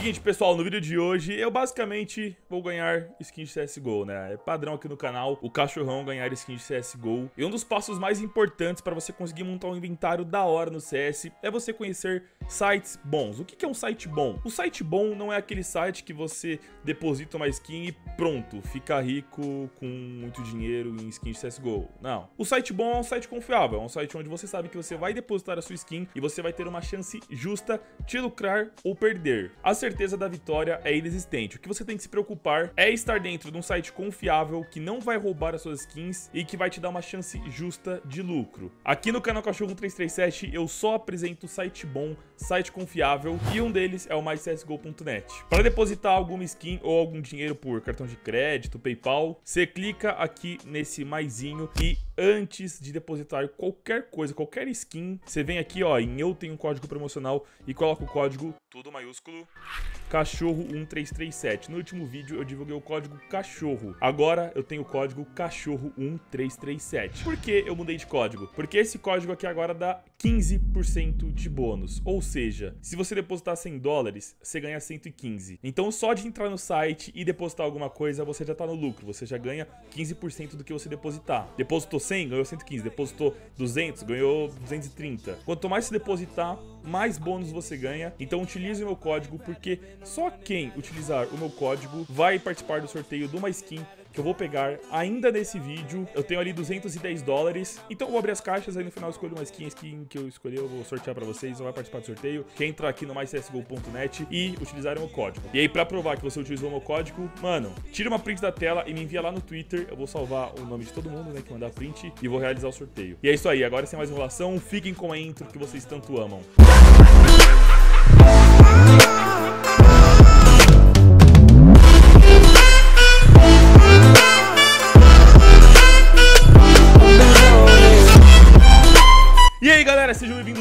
Seguinte, pessoal, no vídeo de hoje eu basicamente vou ganhar skin de CSGO, né? É padrão aqui no canal o cachorrão ganhar skin de CSGO. E um dos passos mais importantes para você conseguir montar um inventário da hora no CS é você conhecer sites bons. O que é um site bom? O site bom não é aquele site que você deposita uma skin e pronto, fica rico com muito dinheiro em skin de CSGO. Não. O site bom é um site confiável, é um site onde você sabe que você vai depositar a sua skin e você vai ter uma chance justa de lucrar ou perder. As certeza da vitória é inexistente. O que você tem que se preocupar é estar dentro de um site confiável que não vai roubar as suas skins e que vai te dar uma chance justa de lucro. Aqui no canal Cachorro 337 eu só apresento site bom, site confiável e um deles é o mycsgo.net. Para depositar alguma skin ou algum dinheiro por cartão de crédito, PayPal, você clica aqui nesse maisinho e antes de depositar qualquer coisa, qualquer skin, você vem aqui ó, em eu tenho um código promocional e coloca o código tudo maiúsculo cachorro 1337. No último vídeo eu divulguei o código cachorro. Agora eu tenho o código cachorro 1337. Por que eu mudei de código? Porque esse código aqui agora dá 15% de bônus. Ou seja, se você depositar 100 dólares, você ganha 115. Então só de entrar no site e depositar alguma coisa, você já tá no lucro. Você já ganha 15% do que você depositar. Depositou 100, ganhou 115. Depositou 200, ganhou 230. Quanto mais você depositar, mais bônus você ganha. Então utilize o meu código, porque só quem utilizar o meu código vai participar do sorteio de uma skin que eu vou pegar ainda nesse vídeo. Eu tenho ali 210 dólares. Então eu vou abrir as caixas, aí no final eu escolho uma skin. Skin que eu escolhi eu vou sortear pra vocês. Ou vai participar do sorteio. Quem entrar aqui no mycsgo.net e utilizar o meu código. E aí pra provar que você utilizou o meu código, mano, tira uma print da tela e me envia lá no Twitter. Eu vou salvar o nome de todo mundo, né, que mandar print. E vou realizar o sorteio. E é isso aí, agora sem mais enrolação, fiquem com a intro que vocês tanto amam. E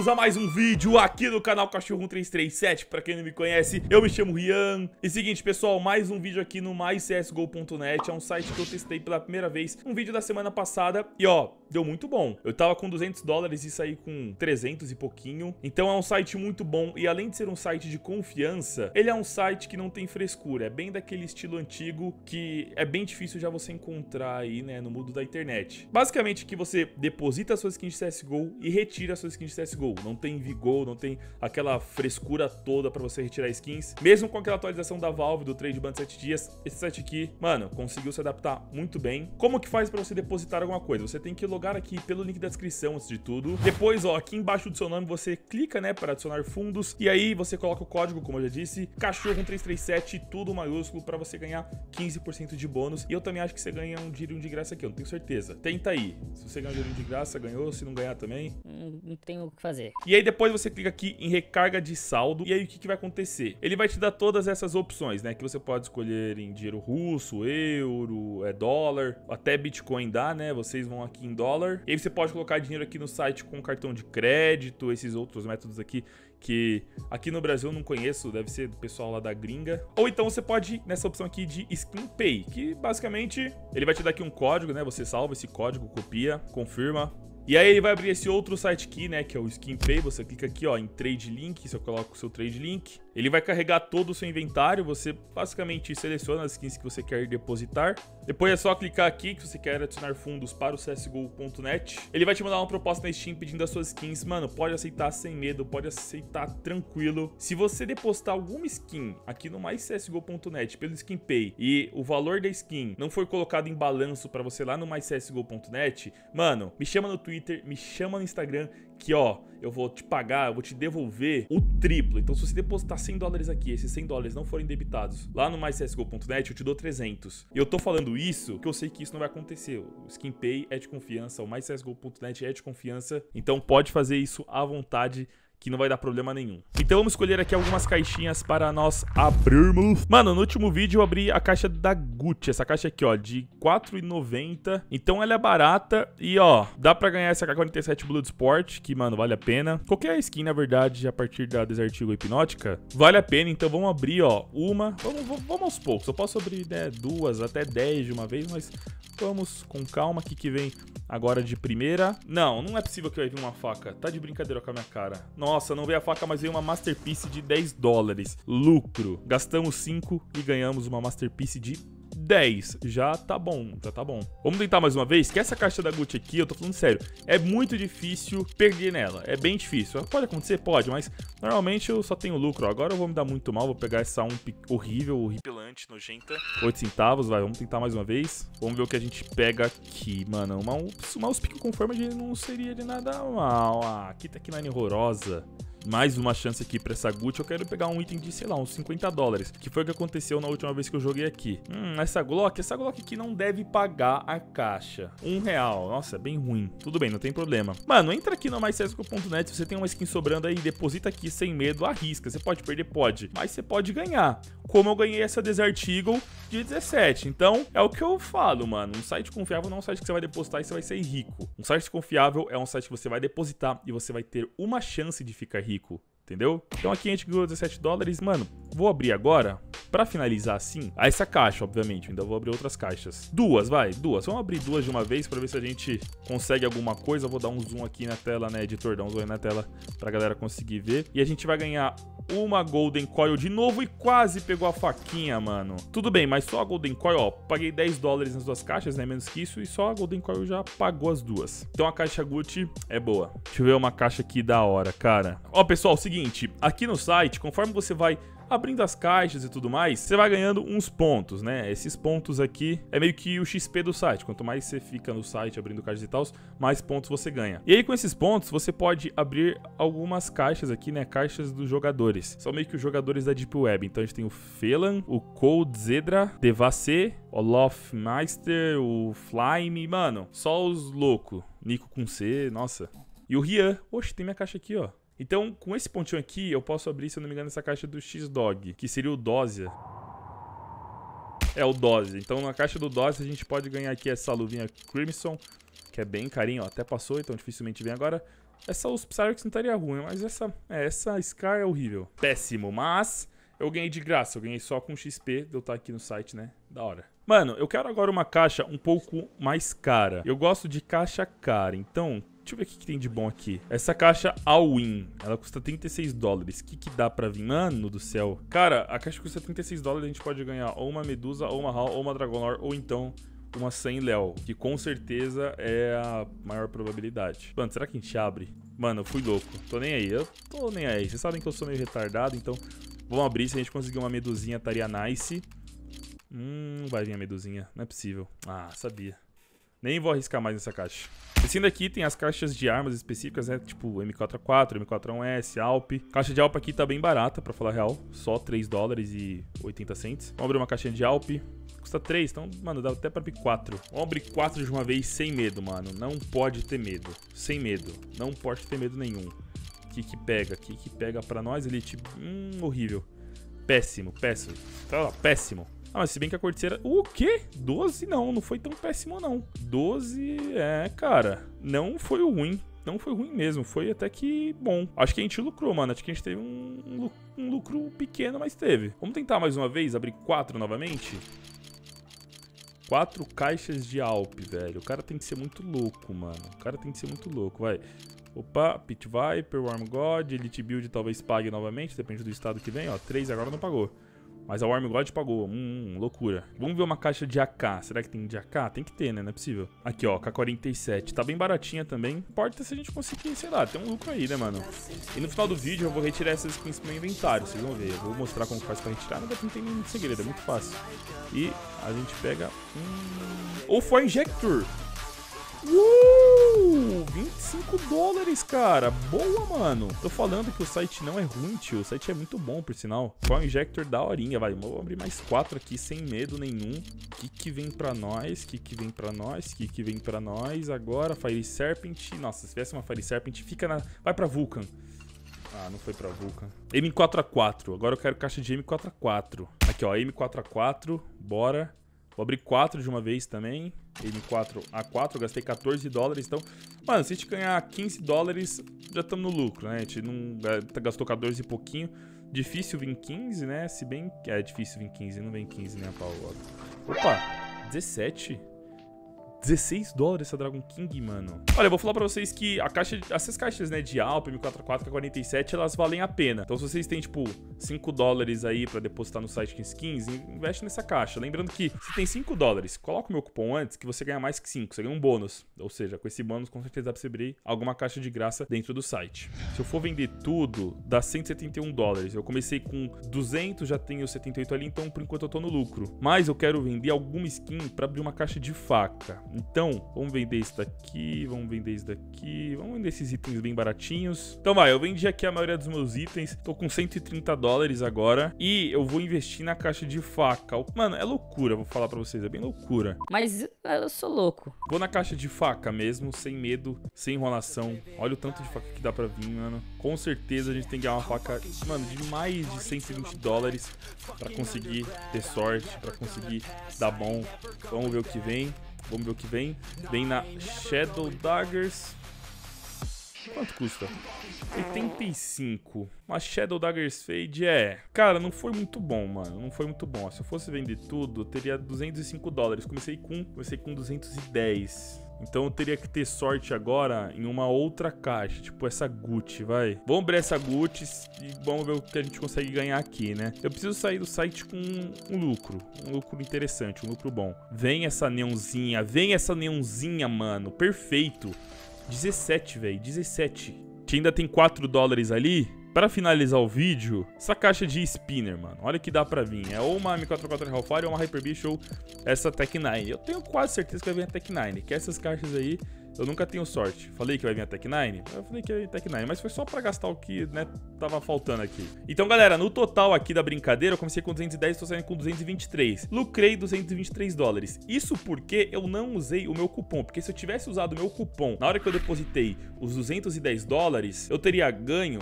a mais um vídeo aqui no canal Cachorro 1337 Pra quem não me conhece, eu me chamo Rian. E seguinte pessoal, mais um vídeo aqui no mycsgo.net É um site que eu testei pela primeira vez Um vídeo da semana passada. E ó, deu muito bom. Eu tava com 200 dólares e saí com 300 e pouquinho. Então é um site muito bom. E além de ser um site de confiança Ele é um site que não tem frescura. É bem daquele estilo antigo Que é bem difícil já você encontrar aí, né, no mundo da internet. Basicamente que você deposita suas skins de CSGO e retira suas skins de CSGO. Não tem vigor, não tem aquela frescura toda para você retirar skins. Mesmo com aquela atualização da Valve do trade ban 7 dias, esse site aqui, mano, conseguiu se adaptar muito bem. Como que faz para você depositar alguma coisa? Você tem que logar aqui pelo link da descrição antes de tudo. Depois, ó, aqui embaixo do seu nome você clica, né, para adicionar fundos e aí você coloca o código, como eu já disse, cachorro 337, tudo maiúsculo para você ganhar 15% de bônus. E eu também acho que você ganha um dinheiro de graça aqui, eu não tenho certeza. Tenta aí. Se você ganhar um dinheiro de graça, ganhou. Se não ganhar também, não tenho o que fazer. E aí depois você clica aqui em recarga de saldo. E aí o que, que vai acontecer? Ele vai te dar todas essas opções, né? Que você pode escolher em dinheiro russo, euro, é dólar, até Bitcoin dá, né? Vocês vão aqui em dólar. E aí você pode colocar dinheiro aqui no site com cartão de crédito, esses outros métodos aqui que aqui no Brasil eu não conheço, deve ser do pessoal lá da gringa. Ou então você pode ir nessa opção aqui de Skin Pay, que basicamente ele vai te dar aqui um código, né? Você salva esse código, copia, confirma, e aí ele vai abrir esse outro site aqui, né, que é o Skin Pay. Você clica aqui, ó, em Trade Link, você coloca o seu Trade Link. Ele vai carregar todo o seu inventário, você basicamente seleciona as skins que você quer depositar. Depois é só clicar aqui que você quer adicionar fundos para o CSGO.net. Ele vai te mandar uma proposta na Steam pedindo as suas skins. Mano, pode aceitar sem medo, pode aceitar tranquilo. Se você depositar alguma skin aqui no MyCSGO.net pelo Skin Pay e o valor da skin não for colocado em balanço para você lá no MyCSGO.net, mano, me chama no Twitter, me chama no Instagram que, ó, eu vou te pagar, eu vou te devolver o triplo. Então, se você depositar 100 dólares aqui, esses 100 dólares não forem debitados lá no mycsgo.net, eu te dou 300. E eu tô falando isso porque eu sei que isso não vai acontecer. O SkinPay é de confiança, o mycsgo.net é de confiança. Então, pode fazer isso à vontade que não vai dar problema nenhum. Então vamos escolher aqui algumas caixinhas para nós abrirmos. Mano, no último vídeo eu abri a caixa da Gucci, essa caixa aqui, ó, de R$4,90. Então ela é barata e, ó, dá pra ganhar essa K-47 Bloodsport, que, mano, vale a pena. Qualquer skin, na verdade, a partir da Desert Eagle Hipnótica, vale a pena. Então vamos abrir, ó, uma. Vamos, vamos, vamos aos poucos. Eu posso abrir, né, duas, até dez de uma vez, mas vamos com calma aqui que vem agora de primeira. Não, não é possível que vai vir uma faca. Tá de brincadeira com a minha cara. Nossa, não veio a faca, mas veio uma Masterpiece de 10 dólares. Lucro. Gastamos 5 e ganhamos uma Masterpiece de 10. Já tá bom, já tá bom. Vamos tentar mais uma vez, que essa caixa da Gucci aqui, eu tô falando sério, é muito difícil perder nela. É bem difícil. Pode acontecer? Pode, mas normalmente eu só tenho lucro. Agora eu vou me dar muito mal, vou pegar essa 1 horrível, horripilante, nojenta. 8 centavos, vai, vamos tentar mais uma vez. Vamos ver o que a gente pega aqui, mano. Uma, uma USP conforme não seria de nada mal. Ah, aqui tá que nine horrorosa mais uma chance aqui pra essa Gucci, eu quero pegar um item de, sei lá, uns 50 dólares. Que foi o que aconteceu na última vez que eu joguei aqui. Hum, essa Glock, essa Glock aqui não deve pagar a caixa. Um real. Nossa, é bem ruim. Tudo bem, não tem problema. Mano, entra aqui no maiscesco.net, você tem uma skin sobrando aí, deposita aqui sem medo, arrisca. Você pode perder? Pode. Mas você pode ganhar. Como eu ganhei essa Desert Eagle de 17. Então, é o que eu falo, mano. Um site confiável não é um site que você vai depositar e você vai ser rico. Um site confiável é um site que você vai depositar e você vai ter uma chance de ficar rico rico, entendeu? Então aqui a gente ganhou 17 dólares. Mano, vou abrir agora, pra finalizar assim, essa caixa, obviamente. Ainda vou abrir outras caixas. Duas, vai, duas. Vamos abrir duas de uma vez pra ver se a gente consegue alguma coisa. Vou dar um zoom aqui na tela, né, editor? Dá um zoom aí na tela pra galera conseguir ver. E a gente vai ganhar uma Golden Coil de novo e quase pegou a faquinha, mano. Tudo bem, mas só a Golden Coil, ó, paguei 10 dólares nas duas caixas, né, menos que isso, e só a Golden Coil já pagou as duas. Então a caixa Gucci é boa. Deixa eu ver uma caixa aqui da hora, cara. Ó, pessoal, seguinte, aqui no site, conforme você vai abrindo as caixas e tudo mais, você vai ganhando uns pontos, né? Esses pontos aqui é meio que o XP do site. Quanto mais você fica no site abrindo caixas e tal, mais pontos você ganha. E aí com esses pontos, você pode abrir algumas caixas aqui, né? Caixas dos jogadores. São meio que os jogadores da Deep Web. Então a gente tem o Phelan, o Cold Zedra, Devacê, o Lofmeister, o Flime, mano, só os loucos. Nico com C, nossa. E o Rian. Oxe, tem minha caixa aqui, ó. Então, com esse pontinho aqui, eu posso abrir, se eu não me engano, essa caixa do X-Dog, que seria o Dozia. É o Dose. Então, na caixa do Dose, a gente pode ganhar aqui essa luvinha Crimson, que é bem carinho, ó. Até passou, então dificilmente vem agora. Essa os Psyrex não estaria ruim, mas essa, é, essa Scar é horrível. Péssimo, mas eu ganhei de graça. Eu ganhei só com XP de eu estar aqui no site, né? Da hora. Mano, eu quero agora uma caixa um pouco mais cara. Eu gosto de caixa cara, então Deixa eu ver o que, que, tem de bom aqui. Essa caixa All-In, ela custa 36 dólares. O que, que dá pra vir? Mano do céu. Cara, a caixa custa 36 dólares, a gente pode ganhar ou uma Medusa, ou uma Hall, ou uma Dragonor, ou então uma 100 Léo, que com certeza é a maior probabilidade. Mano, será que a gente abre? Mano, eu fui louco. Tô nem aí. Eu tô nem aí. Vocês sabem que eu sou meio retardado, então vamos abrir. Se a gente conseguir uma medusinha, estaria nice. Hum, vai vir a medusinha. Não é possível. Ah, sabia. Nem vou arriscar mais nessa caixa. Descendo aqui tem as caixas de armas específicas, né? Tipo M4A4, M4A1S, Alp. Caixa de Alp aqui tá bem barata, pra falar real. Só 3 dólares e 80 cents. Vamos abrir uma caixinha de Alp. Custa 3, então, mano, dá até pra abrir 4. Vamos abrir 4 de uma vez sem medo, mano. Não pode ter medo. Sem medo. Não pode ter medo nenhum. O que que pega? O que que pega pra nós, Elite? Hum, horrível. Péssimo, péssimo. Tá péssimo. Ah, mas se bem que a corticeira... O quê? 12 não, não foi tão péssimo não. 12, é, cara, não foi ruim. Não foi ruim mesmo, foi até que bom. Acho que a gente lucrou, mano. Acho que a gente teve um, um lucro pequeno, mas teve. Vamos tentar mais uma vez, abrir quatro novamente? Quatro caixas de Alp, velho. O cara tem que ser muito louco, mano. O cara tem que ser muito louco, vai. Opa, Pit Viper, Warm God, Elite Build talvez pague novamente, depende do estado que vem, ó. Três agora não pagou. Mas a Warm God pagou. Hum, loucura. Vamos ver uma caixa de AK. Será que tem de AK? Tem que ter, né? Não é possível. Aqui, ó. K47. Tá bem baratinha também. Importa se a gente conseguir, sei lá, tem um lucro aí, né, mano? E no final do vídeo eu vou retirar essas skins pro meu inventário. Vocês vão ver. Eu vou mostrar como faz pra retirar. Não tem nenhum segredo. É muito fácil. E a gente pega... Hum... Ou For Injector. Uh! 25 dólares, cara. Boa, mano. Tô falando que o site não é ruim, tio. O site é muito bom, por sinal. Qual Injector da horinha, vai. Vou abrir mais quatro aqui sem medo nenhum. O que que vem pra nós? O que que vem pra nós? O que que vem pra nós? Agora, Fire Serpent. Nossa, se tivesse uma Fire Serpent, fica na... Vai pra Vulcan. Ah, não foi pra Vulcan. M4A4. Agora eu quero caixa de M4A4. Aqui, ó. M4A4. Bora. Vou abrir 4 de uma vez também. M4 A4, gastei 14 dólares. Então, mano, se a gente ganhar 15 dólares, já estamos no lucro, né? A gente não gastou 14 e pouquinho. Difícil vir 15, né? Se bem é difícil vir 15, não vem 15, né, Paulo? Opa, 17? 16 dólares essa Dragon King, mano. Olha, eu vou falar pra vocês que a caixa, essas caixas, né, de Alp, M44, 47, elas valem a pena. Então, se vocês têm, tipo, 5 dólares aí pra depositar no site com skins, investe nessa caixa. Lembrando que se tem 5 dólares, coloca o meu cupom antes que você ganha mais que 5, você ganha um bônus. Ou seja, com esse bônus, com certeza dá pra você abrir alguma caixa de graça dentro do site. Se eu for vender tudo, dá 171 dólares. Eu comecei com 200, já tenho 78 ali, então por enquanto eu tô no lucro. Mas eu quero vender alguma skin pra abrir uma caixa de faca. Então, vamos vender isso daqui, vamos vender isso daqui, vamos vender esses itens bem baratinhos. Então vai, eu vendi aqui a maioria dos meus itens, tô com 130 dólares agora e eu vou investir na caixa de faca. Mano, é loucura, vou falar pra vocês, é bem loucura. Mas eu sou louco. Vou na caixa de faca mesmo, sem medo, sem enrolação. Olha o tanto de faca que dá pra vir, mano. Com certeza a gente tem que ganhar uma faca, mano, de mais de 120 dólares pra conseguir ter sorte, pra conseguir dar bom. Vamos ver o que vem. Vamos ver o que vem. Vem na Shadow Daggers. Quanto custa? 85. Uma Shadow Daggers Fade é... Cara, não foi muito bom, mano. Não foi muito bom. Se eu fosse vender tudo, eu teria 205 dólares. Comecei com... Comecei com 210. Então eu teria que ter sorte agora em uma outra caixa, tipo essa Gucci, vai. Vamos abrir essa Gucci e vamos ver o que a gente consegue ganhar aqui, né? Eu preciso sair do site com um lucro, um lucro interessante, um lucro bom. Vem essa neonzinha, vem essa neonzinha, mano, perfeito. 17, velho, 17. Que ainda tem 4 dólares ali, Pra finalizar o vídeo, essa caixa de spinner, mano, olha que dá pra vir. É ou uma M44 Hellfire ou uma Hyper Beast ou essa Tech 9. Eu tenho quase certeza que vai vir a Tech 9, que essas caixas aí eu nunca tenho sorte. Falei que vai vir a Tech 9? Eu falei que ia vir a Tech 9, mas foi só pra gastar o que, né, tava faltando aqui. Então, galera, no total aqui da brincadeira, eu comecei com 210, tô saindo com 223. Lucrei 223 dólares. Isso porque eu não usei o meu cupom, porque se eu tivesse usado o meu cupom na hora que eu depositei os 210 dólares, eu teria ganho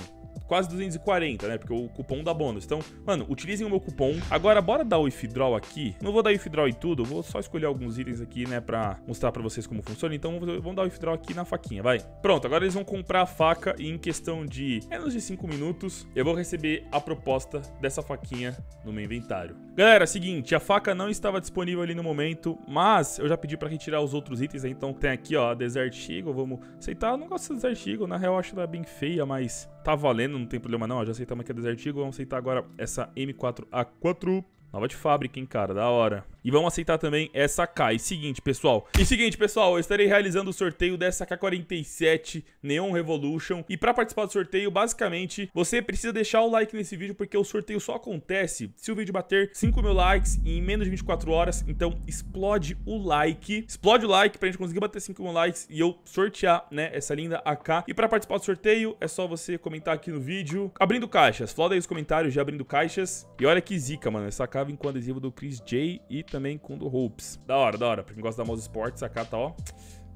quase 240, né? Porque o cupom dá bônus. Então, mano, utilizem o meu cupom. Agora, bora dar o withdraw aqui. Não vou dar withdraw em tudo, vou só escolher alguns itens aqui, né? Pra mostrar pra vocês como funciona. Então, vamos dar o withdraw aqui na faquinha, vai. Pronto, agora eles vão comprar a faca e em questão de menos de 5 minutos, eu vou receber a proposta dessa faquinha no meu inventário. Galera, seguinte, a faca não estava disponível ali no momento, mas eu já pedi pra retirar os outros itens, né? Então tem aqui, ó, a Desert Eagle, vamos aceitar. Eu não gosto da Desert Eagle, na real eu acho ela bem feia, mas tá valendo, não tem problema não. Já aceitamos aqui a Desert Eagle, vamos aceitar agora essa M4A4. Nova de fábrica, hein, cara, da hora. E vamos aceitar também essa K. E seguinte, pessoal. E seguinte, pessoal, eu estarei realizando o sorteio dessa K47 Neon Revolution. E para participar do sorteio, basicamente, você precisa deixar o like nesse vídeo, porque o sorteio só acontece se o vídeo bater 5 mil likes em menos de 24 horas. Então, explode o like. Explode o like pra gente conseguir bater 5 mil likes e eu sortear, né, essa linda AK. E para participar do sorteio, é só você comentar aqui no vídeo. Abrindo caixas. Floda aí os comentários já abrindo caixas. E olha que zica, mano. Essa AK vem com adesivo do Chris J e também também com o do Hopes. Da hora, da hora. Pra quem gosta da Mouse Sports, a tá, ó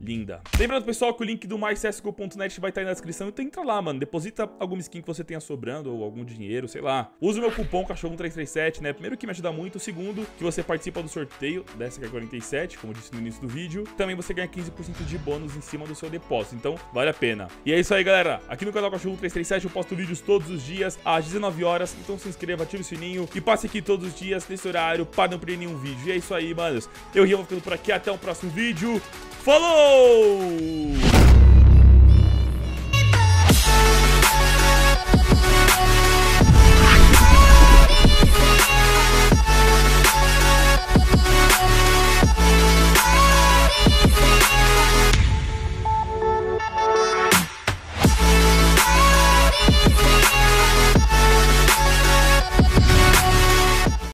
linda. Lembrando, pessoal, que o link do mycsgo.net vai estar aí na descrição. Então entra lá, mano. Deposita alguma skin que você tenha sobrando ou algum dinheiro, sei lá. Usa o meu cupom cachorro1337, né? Primeiro que me ajuda muito. Segundo, que você participa do sorteio dessa K47, como eu disse no início do vídeo. Também você ganha 15% de bônus em cima do seu depósito. Então, vale a pena. E é isso aí, galera. Aqui no canal Cachorro337 eu posto vídeos todos os dias, às 19 horas. Então se inscreva, ative o sininho e passe aqui todos os dias nesse horário para não perder nenhum vídeo. E é isso aí, manos. Eu Rio vou ficando por aqui. Até o próximo vídeo. Falou!